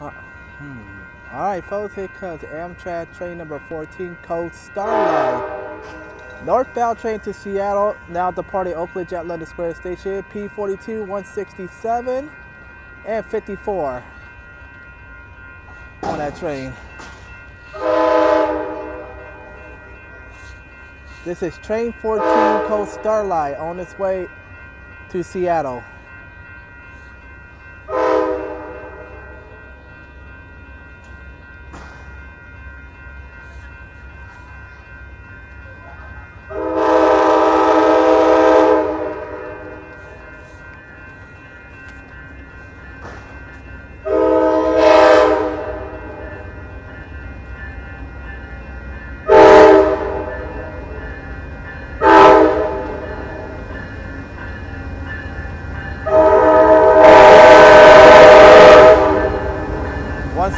Uh, hmm. All right, folks, here comes Amtrak train number 14, Coast Starlight. Northbound train to Seattle, now departing Oakland Jack London Square Station, P42, 167, and 54 on that train. This is train 14, Coast Starlight, on its way to Seattle.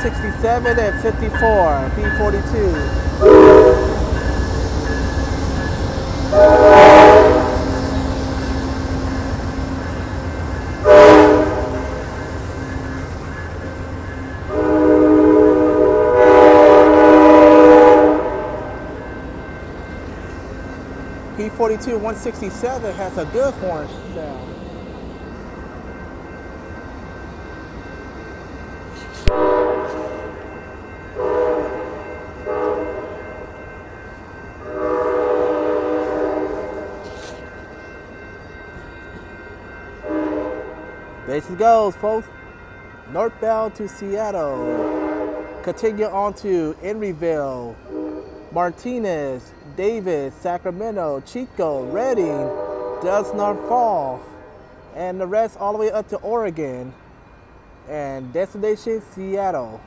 One sixty-seven and fifty-four, P forty-two. P forty-two, one sixty-seven has a good horn sound. She goes, folks. Northbound to Seattle. Continue on to Emeryville, Martinez, Davis, Sacramento, Chico, Redding, Does Not Fall, and the rest all the way up to Oregon. And destination Seattle.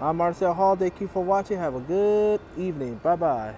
I'm Marcel Hall. Thank you for watching. Have a good evening. Bye bye.